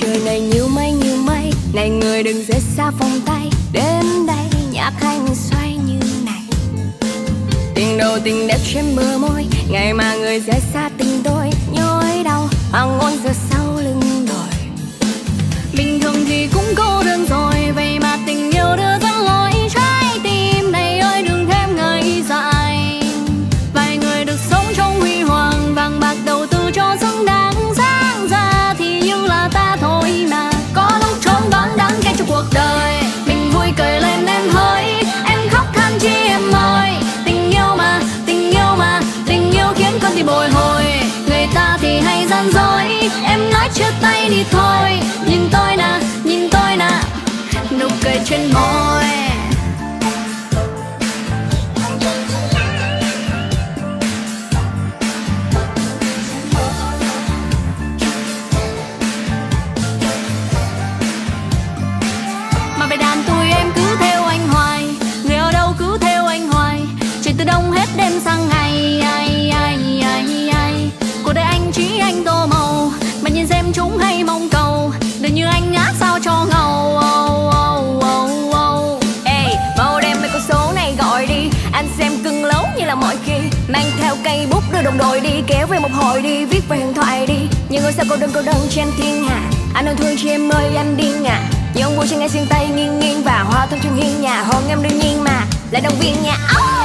trời này như mây như mây, này người đừng rời xa vòng tay. Đến đây nhạc hành xoay như này. Tình đầu tình đẹp trên bờ môi, ngày mà người rời xa tình đôi. Bồi hồi, người ta thì hay gian dối. Em nói chia tay đi thôi, nhìn tôi nè, nhìn tôi nè. Nụ cười trên môi. Xem mong cầu đừng như anh ngã sao cho ngầu. Oh, oh, oh, oh. Ê, mau đem mấy con số này gọi đi anh xem cưng lấu như là mọi khi. Mang theo cây bút đưa đồng đội đi kéo về một hồi đi viết về huyền thoại đi. Những ngôi sao cô đơn cô đơn trên thiên hạ. Anh ơi thương chị em ơi anh đi ngả. Những ông vui trên ngay xiên tay nghiêng nghiêng và hoa thơm trong hiên nhà. Hôn em đương nhiên mà lại động viên nhà. Oh!